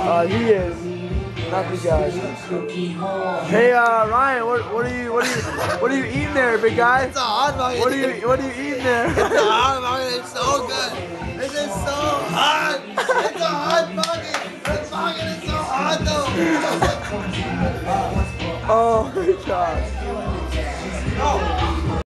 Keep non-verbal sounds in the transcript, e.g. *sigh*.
Uh, he is. Not the guy. Hey, uh, Ryan, what, what are you, what are you, what are you eating there, big guy? It's a hot dog. What are you, what are you eating there? It's a hot dog. It's so good. This is so hot. It's a Hot Pocket. The bucket is so hot though. *laughs* Oh my god.